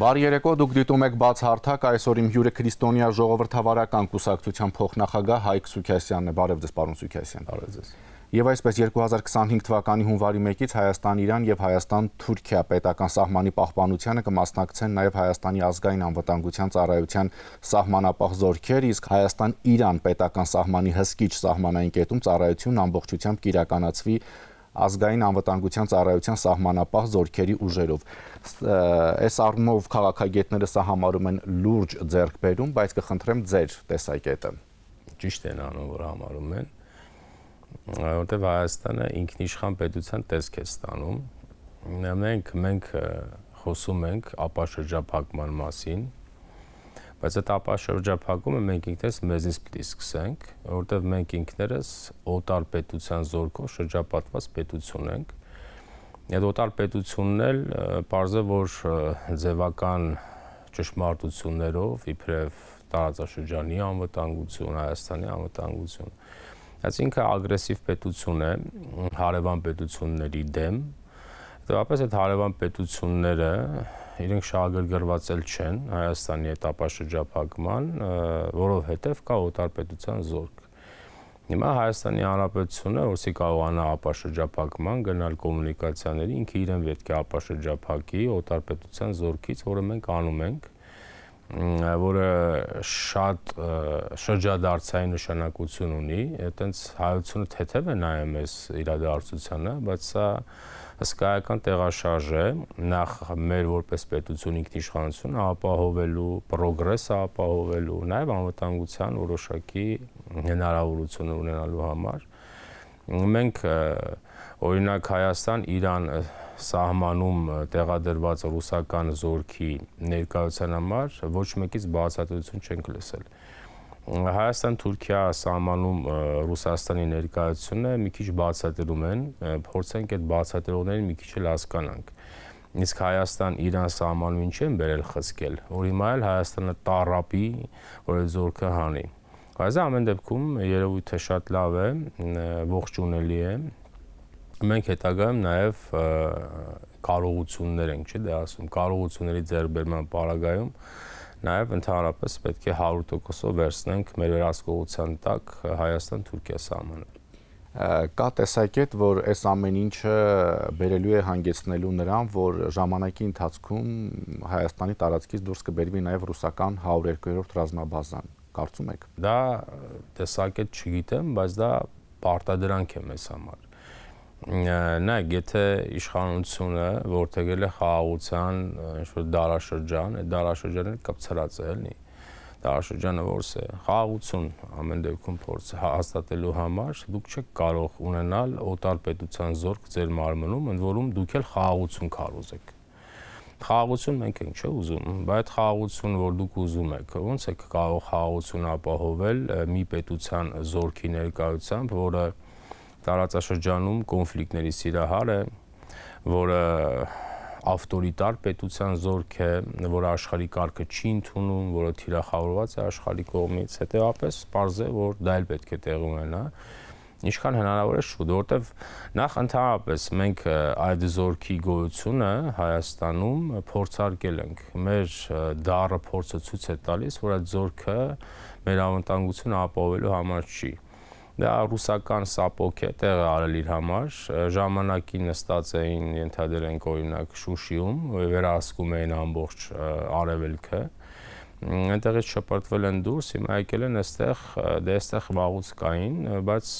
Բարի երեկո, դուք դիտում եք բաց հարթակ, այսօր իմ հյուրը քրիստոնյա ժողովրդավարական կուսակցության փոխնախագահ Հայկ Սուքյասյանն է։ Բարև ձեզ, պարոն Սուքյասյան։ Բարև ձեզ։ Եվ այսպես 2025 թվականի հունվարի 1-ից Հայաստան-Իրան եւ Հայաստան-Թուրքիա պետական սահմանի պահպանությանը կմասնակցեն նաեւ Հայաստանի ազգային անվտանգության ծառայության սահմանապահ զորքեր, իսկ Հայաստան-Իրան պետական սահմանի հսկիչ սահմանային կետում ծառայությունն ամբողջությամբ կիրականացվի ազգային անվտանգության ծառայության սահմանապահ զորքերի ուժերով։ Այս առումով քաղաքագետները սա համարում են լուրջ ձեռքբերում, բայց կխնդրեմ ձեր տեսակետը։ Ճիշտ են անում, որ համարում են, որտեղ Հայաստանը ինքնիշխան պետության տեսք է ստանում։ Մենք մենք խոսում ենք ապաշրջափակման մասին, Բայց այդ ապաշրջափակումը մենք ինքներս մեզից պիտի սկսենք, որովհետև մենք ինքներս օտար պետության զորքով շրջապատված պետություն ենք։ Այդ օտար պետությունն էլ parze որ ձևական ճշմարտություններով իբրև տարածաշրջանի անվտանգություն, Հայաստանի անվտանգություն։ Այսինքն ագրեսիվ պետություն է հարևան պետությունների դեմ։ Դեպի այդ հարևան պետությունները իրենք շահագրգռված էլ չեն Հայաստանի այդ ապաշրջափակման, որովհետև կա օտարպետության զորք։ Հիմա Հայաստանի Հանրապետությունը, որսի կարողանա ապաշրջափակման գնալ կոմունիկացիաների, ինքը իրեն պետք է ապաշրջափակի օտարպետության զորքից, որը մենք անում ենք որը շատ շրջադարձային նշանակություն ունի, այտենց հայությունը թեթև է նայում էս իրադարձությանը, բայց սա հսկայական տեղաշարժ է նախ մեր որպես պետություն ինքնիշխանություն ապահովելու, պրոգրեսը ապահովելու, նաև անվտանգության որոշակի հնարավորություն ունենալու համար։ Մենք օրինակ Հայաստան-Իրան սահմանում տեղադրված ռուսական զորքի ներկայության համար ոչ մեկից բացատրություն չենք լսել։ Հայաստան-Թուրքիա սահմանում Ռուսաստանի ներկայությունը մի քիչ բացատրում են, փորձենք այդ բացատրողներին մի քիչ էլ հասկանանք։ Իսկ Հայաստան-Իրան սահմանում ինչ են բերել խցկել, որ հիմա էլ Հայաստանը տարապի, որ այդ զորքը հանի։ Բայց ամեն դեպքում երևույթը շատ լավ է, ողջունելի է։ Մենք հետագայում նաև կարողություններ ենք, չէ՞ դե ասում, կարողությունների ձեռբերման պարագայում նաև ընդհանրապես պետք է 100%-ով վերցնենք մեր վերահսկողության տակ Հայաստան-Թուրքիա սահմանը կա տեսակետ, որ այս ամեն ինչը բերելու է հանգեցնելու նրան, որ ժամանակի ընթացքում Հայաստանի տարածքից դուրս կբերվի նաև ռուսական 102-րդ ռազմաբազան։ Կարծում եք։ Դա տեսակետ չգիտեմ, բայց դա պարտադրանք է մեզ համար նայեք, եթե իշխանությունը որթեգել է խաղաղության ինչ-որ դարաշրջան, այդ դարաշրջանը կապցրած է, էլի։ Դարաշրջանը որս է, խաղաղություն ամեն դեպքում փորձ հաստատելու համար դուք չեք կարող ունենալ օտար պետության զորք ձեր մարմնում, ընդ որում դուք էլ խաղաղություն քարոզեք խաղաղություն մենք ենք չէ ուզում, բայց խաղաղություն, որ դուք ուզում եք, ո՞նց եք կարող խաղաղություն ապահովել մի պետության զորքի ներկայությամբ, որը տարածաշրջանում կոնֆլիկտների սիրահար է, որը ավտորիտար պետության զորք է, որը աշխարհի կարգը չի ընդունում, որը թիրախավորված է աշխարհի կողմից, հետեւապես པարզ է, որ դա էլ պետք է տեղ ունենա ինչքան հնարավոր է շուտ, որովհետև նախ ընդհանրապես մենք այդ զորքի գոյությունը Հայաստանում փորձարկել ենք։ Մեր դարը փորձը ցույց է տալիս, որ այդ զորքը մեր անվտանգությունը ապահովելու համար չի դա ռուսական սապոկ է տեղը արել իր համար ժամանակին նստած էին ենթադրենք օրինակ Շուշիում վերահսկում էին ամբողջ արևելքը այնտեղից շպրտվել են դուրս հիմա եկել են այստեղ դե այստեղ վաղուց կային բայց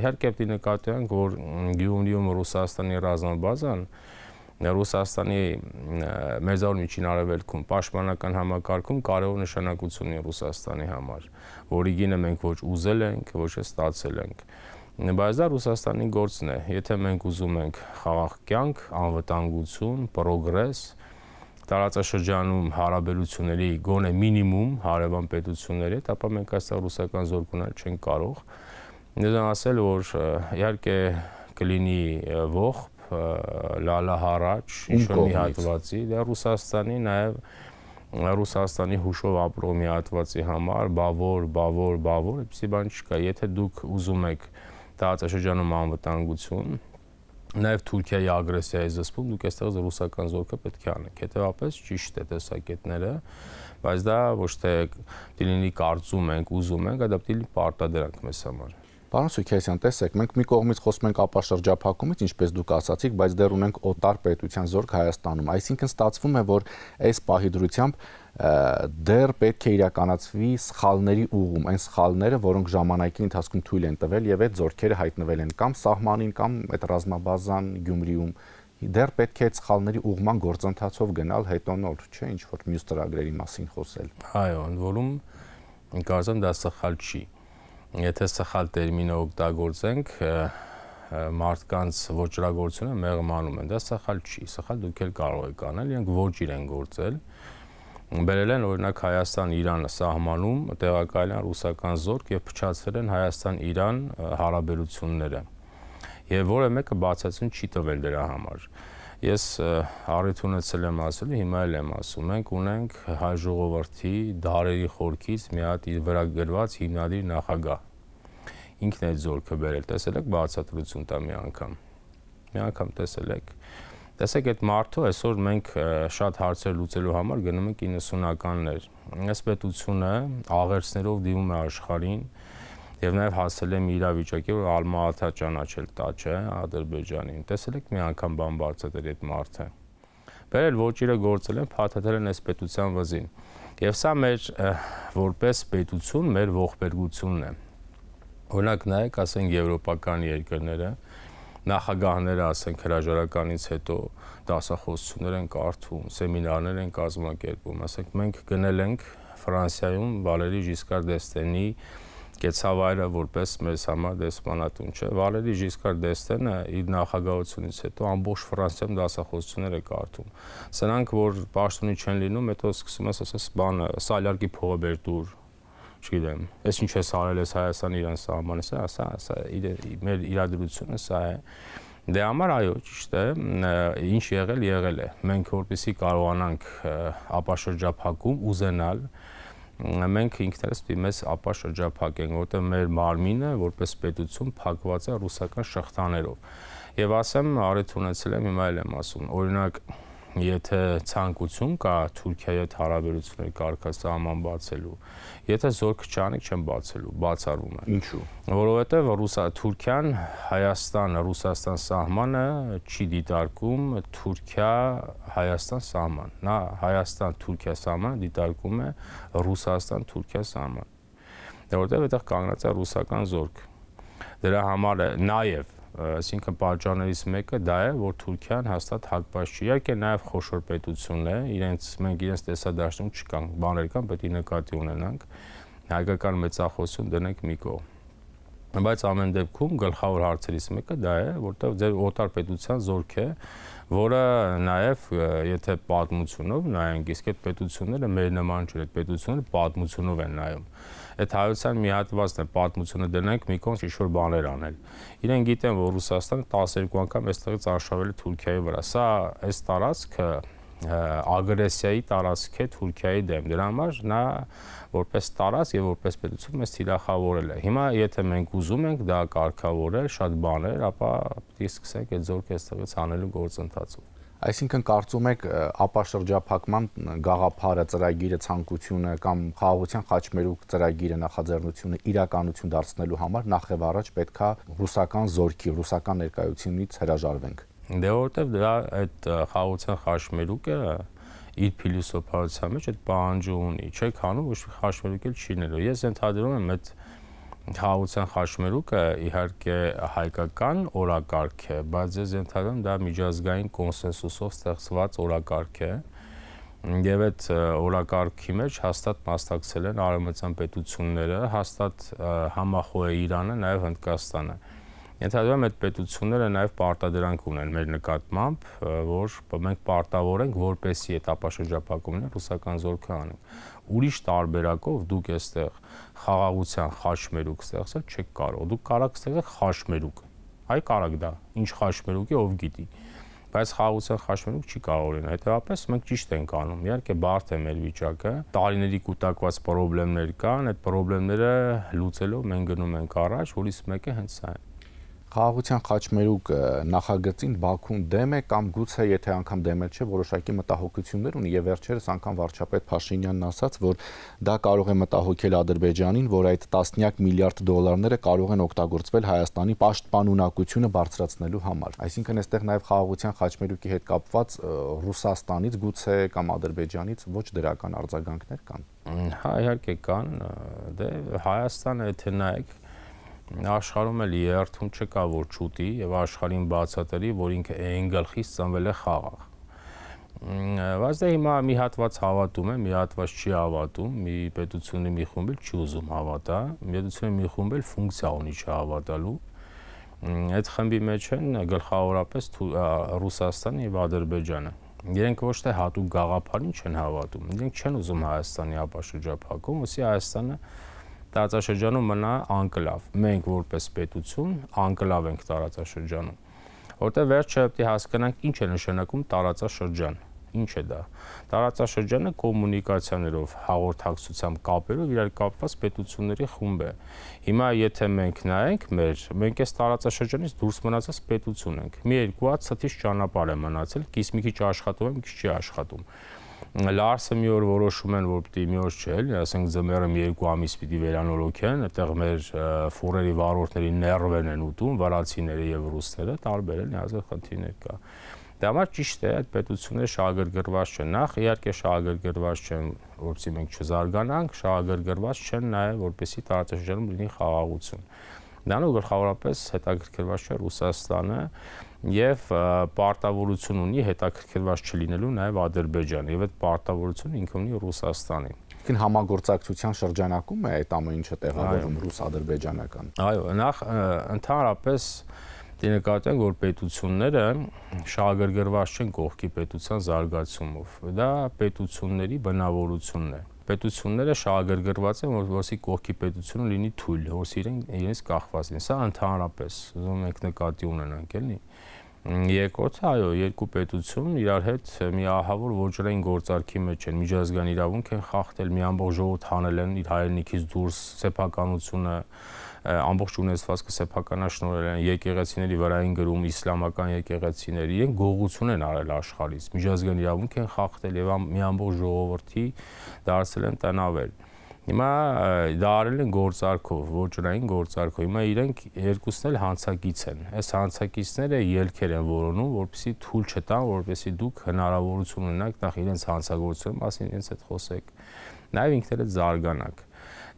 իհարկե պետք է նկատի ունենք որ Գյումրիում Ռուսաստանի ռազմաբազան Ռուսաստանի Մերձավոր Միջին Արևելքում պաշտպանական համակարգում կարևոր նշանակություն ունի Ռուսաստանի համար, որի գինը մենք ոչ ուզել ենք, ոչ էլ ստացել ենք։ Բայց դա Ռուսաստանի գործն է։ Եթե մենք ուզում ենք խաղաղ կյանք, անվտանգություն, պրոգրես, տարածաշրջանում հարաբերությունների գոնե մինիմում հարևան պետությունների հետ, ապա մենք այստեղ ռուսական զորք ունենալ չենք կարող։ Ես ասել, որ իհարկե կլինի ողջ լալա հարաճ ինչ-որ մի հատվածի, դա Ռուսաստանի նաև Ռուսաստանի հուշով ապրող մի հատվածի համար բավոր, բավոր, բավոր, այդպեսի բան չկա։ Եթե դուք ուզում եք տարածաշրջանում անվտանգություն, նաև Թուրքիայի ագրեսիայի զսպում դուք այստեղ ռուսական զորքը պետք է անեք։ Հետևաբար ճիշտ է տեսակետները, բայց դա ոչ թե դիլինի կարծում ենք, ուզում ենք, դա դիլի պարտադրանք մեզ համար։ Պարոն Սուքեսյան, տեսեք, մենք մի կողմից խոսում ենք ապաշրջափակումից, ինչպես դուք ասացիք, բայց դեռ ունենք օտար պետության զորք Հայաստանում։ Այսինքն ստացվում է, որ այս պահի դրությամբ դեռ պետք է իրականացվի սխալների ուղում, այն սխալները, որոնք ժամանակի ընթացքում թույլ են տվել եւ այդ զորքերը հայտնվել են կամ սահմանին կամ այդ ռազմաբազան Գյումրիում դեռ պետք է այդ սխալների ուղման գործընթացով գնալ հետո նոր, չէ, ինչ որ մյուս ծրագրերի մասին խոսել։ Այո, ընդ որում կարծեմ դա սխալ չի եթե սխալ տերմինը օգտագործենք, մարդկանց ոչրագործությունը մեղմանում են։ Դա սխալ չի, սխալ դուք էլ կարող եք անել, իրենք ոչ իրեն գործել։ Բերել են օրինակ Հայաստան-Իրան սահմանում տեղակայել են ռուսական զորք եւ փչացրել են Հայաստան-Իրան հարաբերությունները։ Եվ որը մեկը բացացում չի տվել դրա համար ես առիթ ունեցել եմ ասելու, հիմա էլ եմ ասում, մենք ունենք հայ ժողովրդի դարերի խորքից մի հատ իր վրա գրված հիմնադիր նախագահ։ Ինքն է զորքը բերել, տեսել եք բացատրություն տա մի անգամ։ Մի անգամ տեսել եք։ Տեսեք այդ մարդու այսօր մենք շատ հարցեր լուծելու համար գնում ենք 90-ականներ։ Այս պետությունը աղերսներով դիմում է աշխարհին, եւ նաեւ հասել եմ իրավիճակի որ Ալմաաթա ճանաչել տա չէ Ադրբեջանին տեսել եք մի անգամ բան բարձրացել այդ մարդը բերել ոչիրը գործել են փաթաթել են այս պետության վզին եւ սա մեր որպես պետություն մեր ողբերգությունն է օրինակ նայեք ասենք եվրոպական երկրները նախագահները ասենք հրաժարականից հետո դասախոսություններ են կարդում, սեմինարներ են կազմակերպում, ասենք մենք գնել ենք Ֆրանսիայում Վալերի Ժիսկար դեստենի կեցավայրը որպես մեզ համար դեսպանատուն չէ։ Վալերի Ժիսկար դեստենը իր նախագահությունից հետո ամբողջ Ֆրանսիայում դասախոսություններ է կարդում։ Սրանք որ պաշտոնի չեն լինում, հետո սկսում ես ասես բանը, սալյարկի փողը բեր դուր, չգիտեմ, ես ինչ ես արել ես Հայաստան Իրան սահմանը, սա, սա, սա մեր իրադրությունը սա է։ Դե համար այո, ճիշտ է, ինչ եղել եղել է։ Մենք որպեսի կարողանանք ապաշրջափակում ուզենալ, մենք ինքներս պիտի մեզ ապա շրջափակենք, որտեղ մեր մարմինը որպես պետություն փակված է ռուսական շղթաներով։ Եվ ասեմ, արիթ ունեցել եմ, հիմա էլ եմ ասում, օրինակ եթե ցանկություն կա Թուրքիայի հետ հարաբերությունների կարգած սահման բացելու, եթե զորք չանի չեն բացելու, բացառվում է։ Ինչու։ Որովհետև Ռուսա Թուրքիան Հայաստան, Ռուսաստան սահմանը չի դիտարկում Թուրքիա Հայաստան սահման։ Նա Հայաստան Թուրքիա սահմանը դիտարկում է Ռուսաստան Թուրքիա սահման։ որտեղ այդտեղ կանգնած է ռուսական զորք։ Դրա համար է նաև այսինքն պատճառներից մեկը դա է, որ Թուրքիան հաստատ հակված չի։ Իհարկե նաև խոշոր պետություն է, իրենց մենք իրենց տեսադաշտում չկան, բաներ կան, պետք է նկատի ունենանք։ Հայկական մեծախոսություն դնենք մի կողմ բայց ամեն դեպքում գլխավոր հարցերից մեկը դա է, որտեղ ձեր օտար պետության զորք է, որը նաև եթե պատմությունով նայենք, իսկ այդ պետությունները մեր նման չէ, այդ պետությունները պատմությունով են նայում այդ հայության մի հատվածն է պատմությունը դնենք մի կողմ ինչ-որ բաներ անել։ Իրեն գիտեն, որ Ռուսաստանը 12 անգամ այստեղից արշավել է Թուրքիայի վրա։ Սա այս տարածքը ագրեսիայի տարածք է Թուրքիայի դեմ։ Դրա համար նա որպես տարածք եւ որպես պետություն մեզ թիրախավորել է։ Հիմա եթե մենք ուզում ենք դա կարգավորել, շատ բաներ, ապա պետք է սկսենք այդ զորքը այստեղից անելու գործընթացով։ Այսինքն կարծում եք ապաշրջափակման գաղափարը, ծրագիրը, ցանկությունը կամ խաղաղության խաչմերուկ ծրագիրը նախաձեռնությունը իրականություն դարձնելու համար նախ եւ առաջ պետքա ռուսական զորքի, ռուսական ներկայությունից հրաժարվենք։ Դե որովհետեւ դրա այդ խաղաղության խաչմերուկը իր փիլիսոփայության մեջ այդ պահանջը ունի։ Չեք հանում ոչ խաչմերուկ էլ չի ներու։ Ես ընդհանրում եմ այդ Հաղության խաչմերուկը իհարկե հայկական օրակարգ է, բայց ես ենթադրում դա միջազգային կոնսենսուսով ստեղծված օրակարգ է։ Եվ այդ օրակարգի մեջ հաստատ մասնակցել են արևմտյան պետությունները, հաստատ համախոհ է Իրանը, նաև Հնդկաստանը։ Ենթադրում եմ այդ պետությունները նաև պարտադրանք ունեն մեր նկատմամբ, որ մենք պարտավոր ենք որպեսի այդ ապաշրջապակումները ռուսական զորքը անենք ուրիշ տարբերակով դուք այստեղ խաղաղության խաչմերուկ ստեղծել չեք կարող։ Դուք կարող ստեղծել խաչմերուկ։ Այ կարակ դա։ Ինչ խաչմերուկ է, ով գիտի բայց խաղաղության խաչմերուկ չի կարող լինել։ Հետևաբար մենք ճիշտ ենք անում։ Իհարկե բարդ է մեր վիճակը։ Տարիների կուտակված խնդիրներ կան, այդ խնդիրները լուծելով մենք գնում ենք առաջ, որից մեկը հենց սա է։ Խաղաղության խաչմերուկ նախագծին Բաքուն դեմ է կամ գուցե եթե անգամ դեմել չէ, որոշակի մտահոգություններ ունի եւ վերջերս անգամ վարչապետ Փաշինյանն ասաց, որ դա կարող է մտահոգել Ադրբեջանին, որ այդ տասնյակ միլիարդ դոլարները կարող են օգտագործվել Հայաստանի պաշտպանունակությունը բարձրացնելու համար։ Այսինքն այստեղ նաեւ խաղաղության խաչմերուկի հետ կապված Ռուսաստանից գուցե կամ Ադրբեջանից ոչ դրական արձագանքներ կան։ Հա, իհարկե կան։ Դե Հայաստանը եթե նայեք աշխարհում էլ երթում չկա որ չուտի եւ աշխարհին բացատրի որ ինքը այն գլխից ծնվել է խաղաղ բայց դե հիմա մի հատված հավատում է, մի հատված չի հավատում, մի պետությունի մի խումբ չի ուզում հավատա, մի պետությունի մի խումբ էլ ֆունկցիա ունի չհավատալու։ Այդ խմբի մեջ են գլխավորապես Ռուսաստանը եւ Ադրբեջանը։ Իրենք ոչ թե հատուկ գաղափարին չեն հավատում, իրենք չեն ուզում Հայաստանի ապաշրջափակում, ուսի Հայաստանը տարածաշրջանում մնա անկլավ։ Մենք որպես պետություն անկլավ ենք տարածաշրջանում։ Որտեղ վերջը պետք է հասկանանք ինչ է նշանակում տարածաշրջան ինչ է դա տարածաշրջանը կոմունիկացիաներով հաղորդակցությամբ կապերով իրար կապված պետությունների խումբ է հիմա եթե մենք նայենք մեր մենք այս տարածաշրջանից դուրս մնացած պետություն ենք մի երկու հատ ցտից ճանապարհ է մնացել կիս մի քիչ աշխատում մի քիչ չի աշխատում Լարսը մի օր որոշում են, որ պիտի մի օր չէ, ասենք ձմեռը մի երկու ամիս պիտի վերանորոգեն, այդտեղ մեր ֆորերի վարորդների ներվերն են ուտում, վարացիները եւ ռուսները, տարբեր են, հազար խնդիրներ կա։ Դա համար ճիշտ է, այդ պետությունները շահագրգռված չեն։ Նախ իհարկե շահագրգռված չեն, որովհետեւ մենք չզարգանանք, շահագրգռված չեն նաեւ, որպեսի տարածաշրջանում լինի խաղաղություն։ Դրանով գլխավորապես հետաքրքրված չէ Ռուսաստանը, եւ պարտավորություն ունի հետաքրքրված չլինելու նաեւ Ադրբեջանը եւ այդ պարտավորությունը ինքը ունի Ռուսաստանի Քին համագործակցության շրջանակում է այդ ամեն ինչը տեղավորվում ռուս-ադրբեջանական։ Այո, նախ ընդհանրապես դի նկատենք, որ պետությունները շահագրգռված չեն կողքի պետության զարգացումով։ Դա պետությունների բնավորությունն է պետությունները շահագրգռված են, որ որսի կողքի պետությունը լինի թույլ, որս իրեն իրենց կախված լինի։ Սա ընդհանրապես ուզում ենք նկատի ունենանք, էլի։ Երկրորդը, այո, երկու պետություն իրար հետ մի ահավոր ոչրային գործարքի մեջ են, միջազգային իրավունք են խախտել, մի ամբողջ ժողովուրդ հանել են իր հայրենիքից դուրս սեփականությունը, ամբողջ ունեցվածքը սեփականաշնորհել են եկեղեցիների վրային գրում իսլամական եկեղեցիներ իրենք գողություն են արել աշխարհից միջազգային իրավունք են խախտել եւ մի ամբողջ ժողովրդի դարձել են տնավեր Հիմա դա արել են գործարքով, ոչրային գործարքով։ Հիմա իրենք երկուսն էլ հանցակից են։ Այս հանցակիցները ելքեր են որոնում, որպեսզի թույլ չտան, որպեսզի դուք հնարավորություն ունենաք նախ իրենց հանցագործության մասին իրենց հետ խոսեք։ Նաև ինքներդ զարգանաք։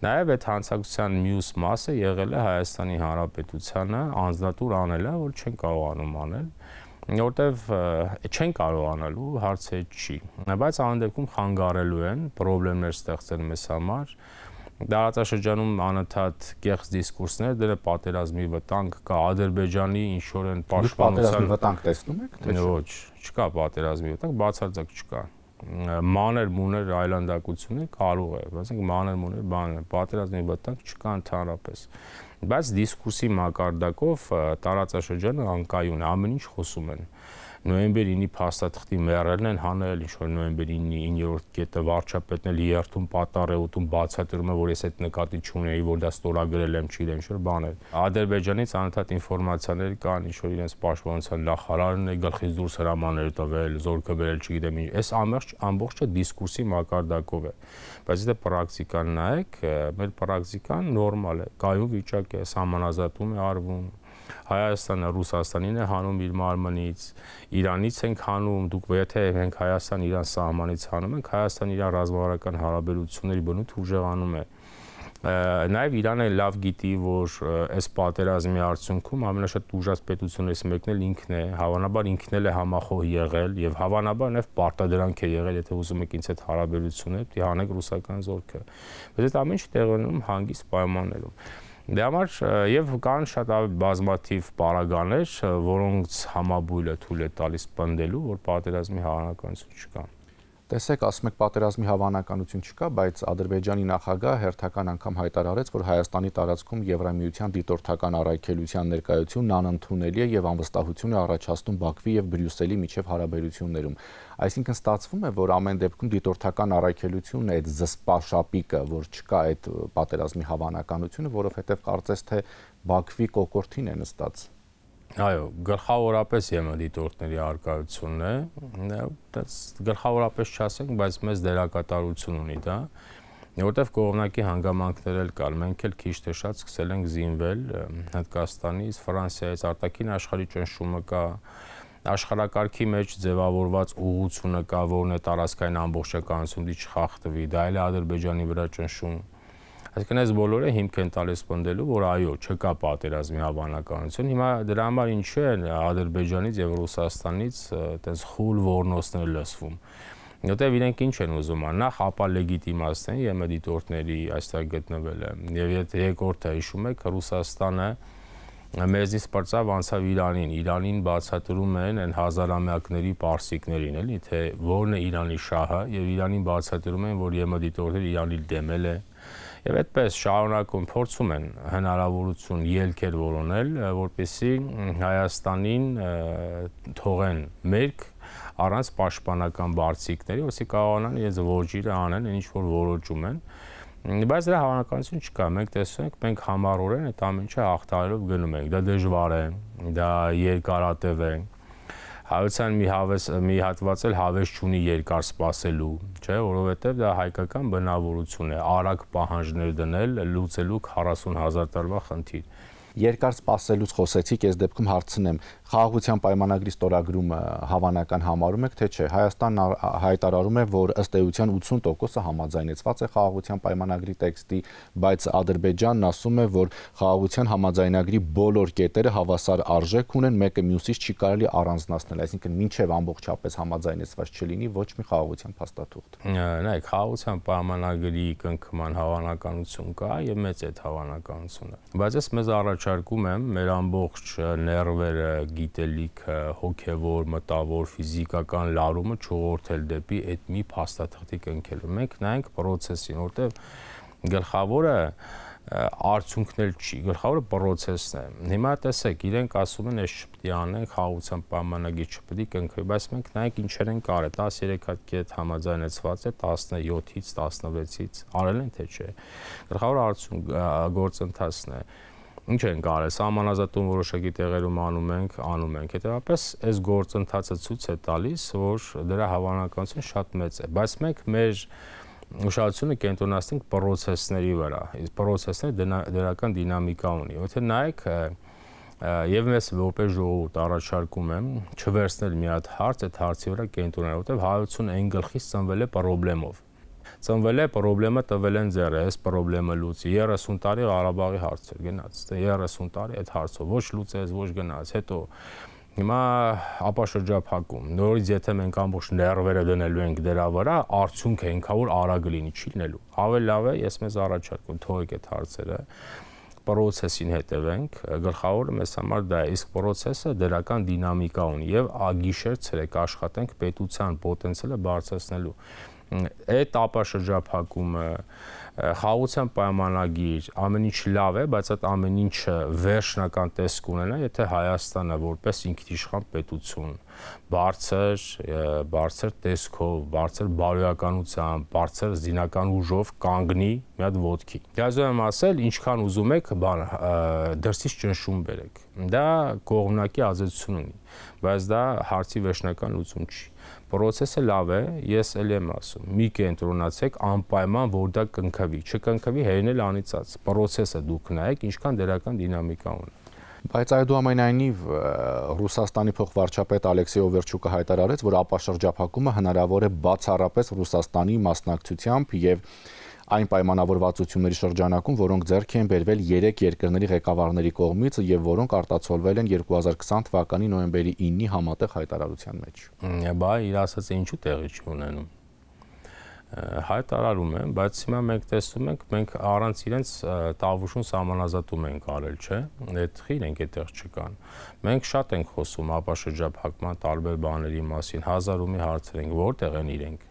Նաև այդ հանցակցության մյուս մասը եղել է Հայաստանի Հանրապետությանը անձնատուր անելը, որ չեն կարողանում անել որտեվ չեն կարողանալու հարցը չի բայց ամեն դեպքում խանգարելու են խնդիրներ ստեղծել մեզ համար դարացաշրջանում անընդհատ կեղծ դիսկուրսներ դերը պատերազմի վտանգ կա ադրբեջանի ինչ որ են պաշտպանության վտանգ տեսնում եք թե ոչ չկա պատերազմի վտանգ բացարձակ չկա մանր մուներ այլանդակությունը կարող է, ասենք մանր մուներ բանը, պատերազմի վտանգ չկա ընդհանրապես։ Բայց դիսկուրսի մակարդակով տարածաշրջանը անկայուն է, ամեն ինչ խոսում են նոյեմբեր 9-ի փաստաթղթի մեռելն են հանել, ինչ որ նոյեմբեր 9-ի 9-րդ կետը վարչապետն էլ երթում պատառ է ուտում բացատրում է, որ ես այդ նկատի չունեի, որ դա ստորագրել եմ, չի ինչ որ բաներ։ Ադրբեջանից անընդհատ ինֆորմացիաներ կան, ինչ որ իրենց պաշտպանության նախարարն է գլխից դուրս հրամաններ տվել, զորքը բերել, չգիտեմ ինչ։ Այս ամբողջ ամբողջը դիսկուրսի մակարդակով է։ Բայց եթե պրակտիկան նայեք, մեր պրակտիկան նորմալ է, կայուն վիճակ է, համանազատում է արվում, Հայաստանը Ռուսաստանին է հանում իր մարմնից, Իրանից ենք հանում, դուք եթե մենք Հայաստան-Իրան սահմանից հանում ենք, Հայաստան-Իրան ռազմավարական հարաբերությունների բնույթ ուժեղանում է նաև Իրանը լավ գիտի, որ այս պատերազմի արդյունքում ամենաշատ ուժած պետություններից մեկն էլ ինքն է, հավանաբար ինքն էլ է համախոհ եղել եւ հավանաբար նաև պարտադրանք է եղել, եթե ուզում եք ինձ այդ հարաբերությունները, պիտի հանեք ռուսական զորքը։ Բայց այդ ամեն ինչ տեղի ունենում հանգիստ պայմաններում։ Դե համար եւ կան շատ բազմաթիվ պարագաներ, որոնց համաբույլը թույլ է տալիս պնդելու, որ պատերազմի հավանականություն չկա։ Տեսեք, ասում եք պատերազմի հավանականություն չկա, բայց Ադրբեջանի նախագահ հերթական անգամ հայտարարեց, որ Հայաստանի տարածքում Եվրամիության դիտորդական առաքելության ներկայությունն անընդունելի է եւ անվստահություն է առաջացնում Բաքվի եւ Բրյուսելի միջև հարաբերություններում։ Այսինքն ստացվում է, որ ամեն դեպքում դիտորդական առաքելությունն է այդ զսպաշապիկը, որ չկա այդ պատերազմի հավանականությունը, որովհետեւ կարծես թե Բաքվի կոկորտին է նստած Այո, գլխավորապես ԵՄ դիտորդների արկայությունն է, դա գլխավորապես չասենք, բայց մեծ դերակատարություն ունի դա, որտեվ կողմնակի հանգամանքներ էլ կար։ Մենք էլ քիչ թե շատ սկսել ենք զինվել Հնդկաստանից, Ֆրանսիայից, արտաքին աշխարհի ճնշումը կա, աշխարհակարգի մեջ ձևավորված ուղղությունը կա, որն է տարածքային ամբողջականություն դի չխախտվի, դա էլ է Ադրբեջանի վրա ճնշում Այսինքն այս բոլորը հիմք են տալիս պնդելու, որ այո, չկա պատերազմի հավանականություն։ Հիմա դրա համար ինչու է Ադրբեջանից եւ Ռուսաստանից այտենց խուլ ոռնոցներ լսվում։ Որտեւ իրենք ինչ են ուզում, նախ ապա լեգիտիմացնեն ԵՄ դիտորդների այստեղ գտնվելը։ եթե երկրորդը հիշում եք, Ռուսաստանը մեզնից բարձավ անցավ Իրանին։ Իրանին բացատրում են այն հազարամյակների պարսիկներին, էլի, թե որն է Իրանի շահը, եւ Իրանին բացատրում են, որ ԵՄ դիտորդները Իրանի դեմել է, Եվ այդպես շարունակում փորձում են հնարավորություն ելքեր որոնել, որպեսզի Հայաստանին թողեն մերկ առանց պաշտպանական բարձիկների, որսի կարողանան իրենց որջիրը անեն, ինչ որ որոջում են։ Բայց դրա հավանականություն չկա։ Մենք տեսնում ենք, մենք համառորեն այդ ամեն ինչը հաղթարելով գնում ենք։ Դա դժվար է, դա երկարատև է հայության մի հավես մի հատված էլ հավես չունի երկար սպասելու, չէ, որովհետև դա հայկական բնավորություն է, արագ պահանջներ դնել, լուծելու 40000 տարվա խնդիր երկար սպասելուց խոսեցիք, այս դեպքում հարցնեմ, խաղաղության պայմանագրի ստորագրումը հավանական համարում եք, թե չէ։ Հայաստանն հայտարարում է, որ ըստ էության 80%-ը համաձայնեցված է խաղաղության պայմանագրի տեքստի, բայց Ադրբեջանն ասում է, որ խաղաղության համաձայնագրի բոլոր կետերը հավասար արժեք ունեն, մեկը մյուսից չի կարելի առանձնացնել, այսինքն մինչև ամբողջապես համաձայնեցված չլինի ոչ մի խաղաղության փաստաթուղթ։ Նայեք, խաղաղության պայմանագրի կնքման հավանականություն կա եւ մեծ է հավանականությունը։ Բայց ես մեզ առաջարկում եմ մեր ամբողջ ներվերը գիտելիքը, հոգևոր, մտավոր, ֆիզիկական լարումը չողորթել դեպի այդ մի փաստաթղթի կնքելը։ Մենք նայենք process-ին, որտեղ գլխավորը արդյունքն էլ չի, գլխավորը process-ն է։ Հիմա տեսեք, իրենք ասում են, այս չպետք է անեն, խաղաղության պայմանագիր չպետք է կնքվի, բայց մենք նայենք ինչեր են կարել, 13 հատ կետ համաձայնեցված է 17-ից 16-ից, արել են թե չէ։ Գլխավոր արդյունք գործընթացն է ինչ են կարել սահմանազատում որոշակի տեղերում անում ենք, անում ենք։ Հետևաբար այս գործընթացը ցույց է տալիս, որ դրա հավանականությունը շատ մեծ է, բայց մենք մեր ուշադրությունը կենտրոնացնենք process-ների վրա։ Իսկ process-ները դրական դինամիկա ունի։ Եթե նայեք եւ մեզ որպես ժողովուրդ առաջարկում եմ չվերցնել մի հատ հարց, այդ հարցի վրա կենտրոնալ, որտեղ հայություն այն գլխից ծնվել է խնդրով ծնվել է խնդրեմը տվել են ձեռը, այս խնդրեմը լուծի 30 տարի Ղարաբաղի հարցեր գնաց, 30 տարի այդ հարցով ոչ լուծեց, ոչ գնաց, հետո Հիմա ապաշրջափակում։ Նորից եթե մենք ամբողջ ներվերը դնելու ենք դրա վրա, արդյունքը ինքա որ արագ լինի, չի լինելու։ Ավելի լավ է, ես մեզ առաջարկում թողեք այդ հարցերը process-ին հետևենք, գլխավորը մեզ համար դա է, իսկ process-ը դրական դինամիկա ունի եւ ագիշեր ցերեկ աշխատենք պետության պոտենցիալը բարձրացնելու այդ ապաշրջափակումը խաղաղության պայմանագիր ամեն ինչ լավ է, բայց այդ ամեն ինչը վերջնական տեսք ունենա, եթե Հայաստանը որպես ինքնիշխան պետություն բարձր բարձր տեսքով, բարձր բարոյականությամբ, բարձր զինական ուժով կանգնի մի հատ ոդքի։ Գազո եմ ասել, ինչքան ուզում եք, բան դրսից ճնշում բերեք։ Դա կողմնակի ազդեցություն ունի, բայց դա հարցի վերջնական լուծում չի Պրոցեսը լավ է, ես էլ եմ ասում։ Մի կենտրոնացեք անպայման, որ դա կնքվի, չկնքվի հերնել անիծած։ Պրոցեսը դուք նայեք, ինչքան դերական դինամիկա ունի։ Բայց այդուամենայնիվ Ռուսաստանի փոխվարչապետ Ալեքսեյ Օվերչուկը հայտարարեց, որ ապաշրջափակումը հնարավոր է բացառապես Ռուսաստանի մասնակցությամբ եւ այն պայմանավորվածությունների շրջանակում, որոնք ձեռք են բերվել 3 երկրների ղեկավարների կողմից եւ որոնք արտացոլվել են 2020 թվականի նոյեմբերի 9-ի համատեղ հայտարարության մեջ։ Բա իր ասածը ինչու տեղի չի ունենում հայտարարում են, բայց հիմա մենք տեսնում ենք, մենք առանց իրենց տավուշուն սահմանազատում ենք արել, չէ՞։ Այդ իրենք այդտեղ չկան։ Մենք շատ ենք խոսում ապաշրջափակման տարբեր բաների մասին, հազար ու մի հարցեր ենք, որտեղ են իրենք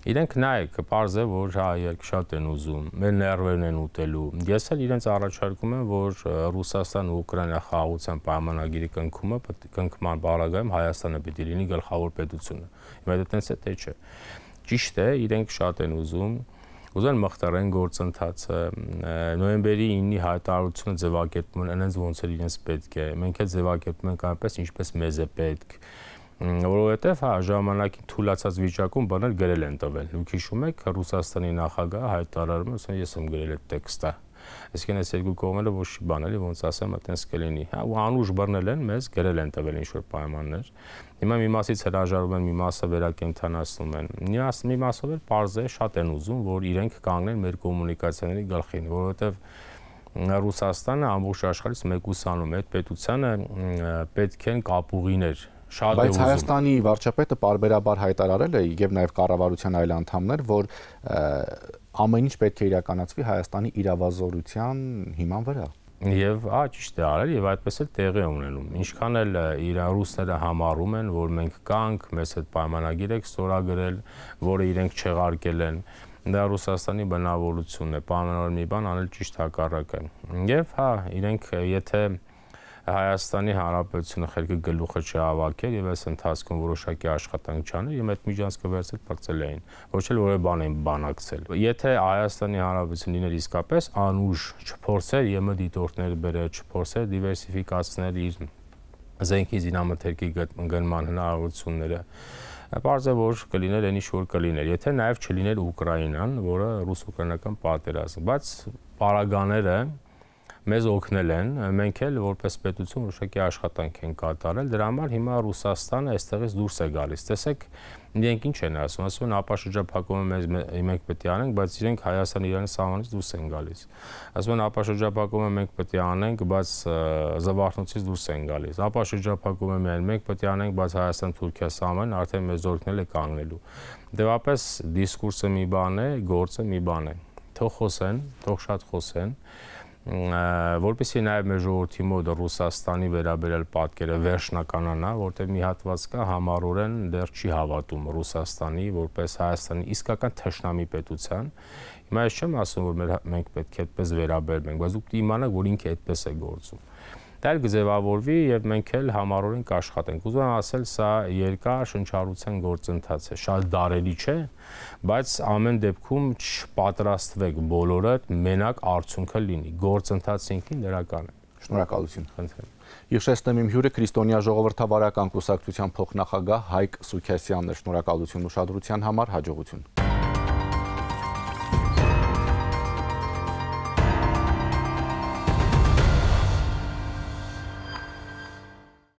Իրենք նայեք, է, որ հա երբ շատ են ուզում, մեր ներվերն են ուտելու։ Ես էլ իրենց առաջարկում եմ, որ Ռուսաստան ու Ուկրաինա խաղաղության պայմանագիրի կնքումը կնքման բaragայում Հայաստանը պիտի լինի գլխավոր պետությունը։ Հիմա դա տենց է թե չէ։ Ճիշտ է, իրենք շատ են ուզում ուզեն մխտարեն գործընթացը նոյեմբերի 9-ի հայտարարությունը ձևակերպում են այնպես ոնց էլ իրենց պետք է մենք էլ ձևակերպում ենք այնպես ինչպես մեզ է պետք որովհետև հա ժամանակի թուլացած վիճակում բաներ գրել են տվել դուք հիշում եք Ռուսաստանի նախագահը հայտարարում է ես եմ գրել այդ տեքստը Այսինքն այս երկու կողմերը ոչ մի բան էլի ոնց ասեմ, այտենց կլինի։ Հա ու անուշ բռնել են մեզ, գրել են տվել ինչ որ պայմաններ։ Հիմա մի մասից հրաժարվում են, մի մասը վերակենդանացնում են։ Մի մասով էլ parz է շատ են ուզում, որ իրենք կանգնեն մեր կոմունիկացիաների գլխին, որովհետև Ռուսաստանը ամբողջ աշխարհից մեկուսանում է այդ պետությանը պետք են կապուղիներ շատ Բայց Հայաստանի վարչապետը parberabar հայտարարել է եւ նաեւ կառավարության այլ անդամներ, որ ամեն ինչ պետք է իրականացվի Հայաստանի իրավազորության հիման վրա եւ ա ճիշտ է արել եւ այդպես էլ տեղի ունենում ինչքան էլ իրանուսները համառում են որ մենք կանք մեզ հետ պայմանագիր եք ստորագրել որը իրենք չեղարկել են դա Ռուսաստանի բնավորությունն է պայմանավոր մի բան անել ճիշտ հակառակը եւ հա իրենք եթե Հայաստանի Հանրապետությունը խելքը գլուխը չհավաքեր եւ այս ընթացքում որոշակի աշխատանք չաներ, եւ այդ միջանցքը վերցել բացել էին։ Ոչ էլ որը բան էին բանակցել։ Եթե Հայաստանի Հանրապետությունը լիներ իսկապես անուշ չփորձեր ԵՄ դիտորդներ բերել, չփորձեր դիվերսիֆիկացնել իր զենքի զինամթերքի գնման հնարավորությունները, Պարզը որ կլիներ այն ինչ որ կլիներ, եթե նաև չլիներ Ուկրաինան, որը ռուս-ուկրաինական պատերազմ, բայց պարագաները մեզ օգնել են, մենք էլ որպես պետություն որոշակի աշխատանք են կատարել։ Դրա համար հիմա Ռուսաստանը այստեղից դուրս է գալիս։ Տեսեք, իրենք ինչ են ասում, ասում են ապաշրջափակումը մեզ մենք պետք է անենք, բայց իրենք Հայաստան Իրանի սահմանից դուրս են գալիս։ Ասում են ապաշրջափակումը մենք պետք է անենք, բայց զվարթնոցից դուրս են գալիս։ Ապաշրջափակումը միայն մենք պետք է անենք, բայց Հայաստան-Թուրքիա սահմանն արդեն մեզ օրգնել է կանգնելու։ Դեպապես դիսկուրսը մի բան է, գործը մի բան է։ Թող խոսեն, թող շատ խոսեն որպեսզի նաև մեր ժողովրդի մոտ Ռուսաստանի վերաբերյալ պատկերը վերջնականանա, որտեղ մի հատված կա համառորեն դեռ չի հավատում Ռուսաստանի որպես Հայաստանի իսկական թշնամի պետության։ Հիմա ես չեմ ասում, որ մեր մենք պետք է այդպես վերաբերվենք, բայց դուք իմանաք, որ ինքը այդպես է գործում դա էլ կձևավորվի եւ մենք էլ համառորեն կաշխատենք։ Ուզում եմ ասել, սա երկար շնչառության գործընթաց է, շատ դարելի չէ, բայց ամեն դեպքում չպատրաստվեք բոլորը մենակ արդյունքը լինի։ Գործընթացը ինքնին դրական է։ Շնորհակալություն։ Խնդրեմ։ Իշխեցնեմ իմ հյուրը Քրիստոնյա ժողովրդավարական կուսակցության փոխնախագահ Հայկ Սուքեսյանն է։ Շնորհակալություն ուշադրության համար, հաջողություն։